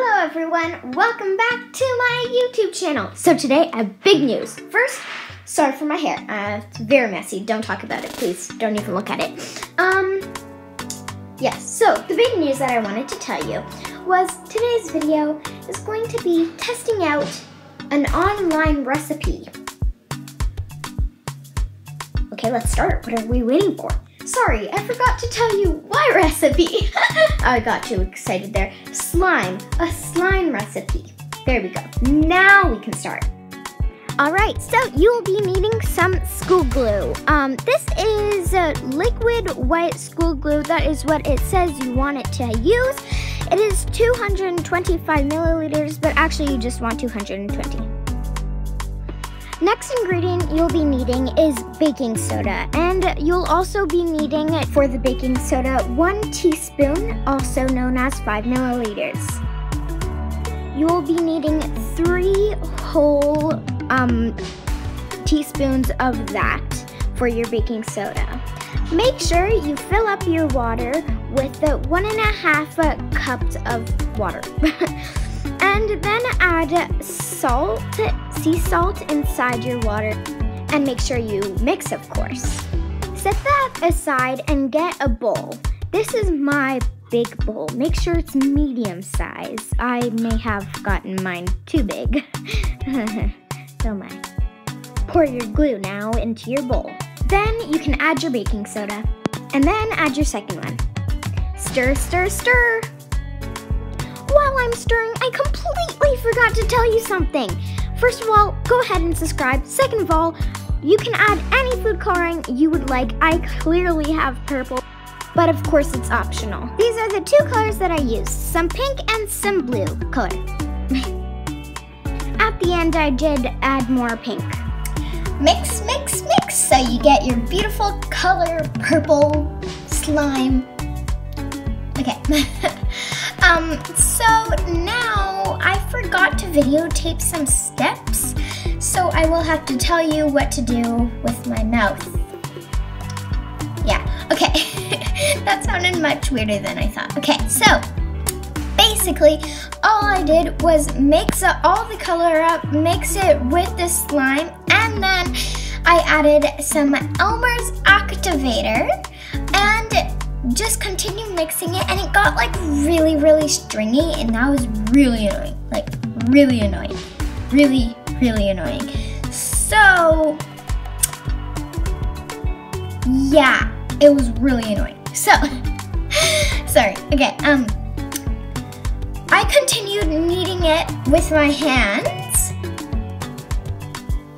Hello everyone, welcome back to my YouTube channel. So today I have big news. First, sorry for my hair. Uh, it's very messy. Don't talk about it, please. Don't even look at it. Um, yes, so the big news that I wanted to tell you was today's video is going to be testing out an online recipe. Okay, let's start. What are we waiting for? Sorry, I forgot to tell you my recipe. I got too excited there. Slime, a slime recipe. There we go. Now we can start. All right, so you'll be needing some school glue. Um, this is a liquid white school glue. That is what it says you want it to use. It is 225 milliliters, but actually you just want 220. Next ingredient you'll be needing is baking soda, and you'll also be needing for the baking soda one teaspoon, also known as five milliliters. You'll be needing three whole um, teaspoons of that for your baking soda. Make sure you fill up your water with the one and a half cups of water. and then add salt, sea salt inside your water and make sure you mix of course. Set that aside and get a bowl. This is my big bowl. Make sure it's medium size. I may have gotten mine too big. so my. Pour your glue now into your bowl. Then you can add your baking soda. And then add your second one. Stir, stir, stir. I'm stirring, I completely forgot to tell you something. First of all, go ahead and subscribe. Second of all, you can add any food coloring you would like. I clearly have purple, but of course it's optional. These are the two colors that I use, some pink and some blue color. At the end, I did add more pink. Mix, mix, mix, so you get your beautiful color purple slime. Okay. Um, so videotape some steps, so I will have to tell you what to do with my mouth. Yeah, okay. that sounded much weirder than I thought. Okay, so basically all I did was mix all the color up, mix it with the slime, and then I added some Elmer's Activator and just continued mixing it and it got like really, really stringy and that was really annoying. Like really annoying. Really, really annoying. So, yeah, it was really annoying. So, sorry, okay, um, I continued kneading it with my hands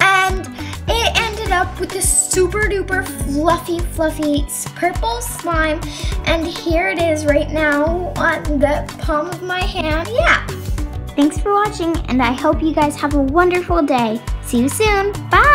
and it ended up with this super duper fluffy, fluffy purple slime. And here it is right now on the palm of my hand. Yeah. Thanks for watching, and I hope you guys have a wonderful day. See you soon. Bye.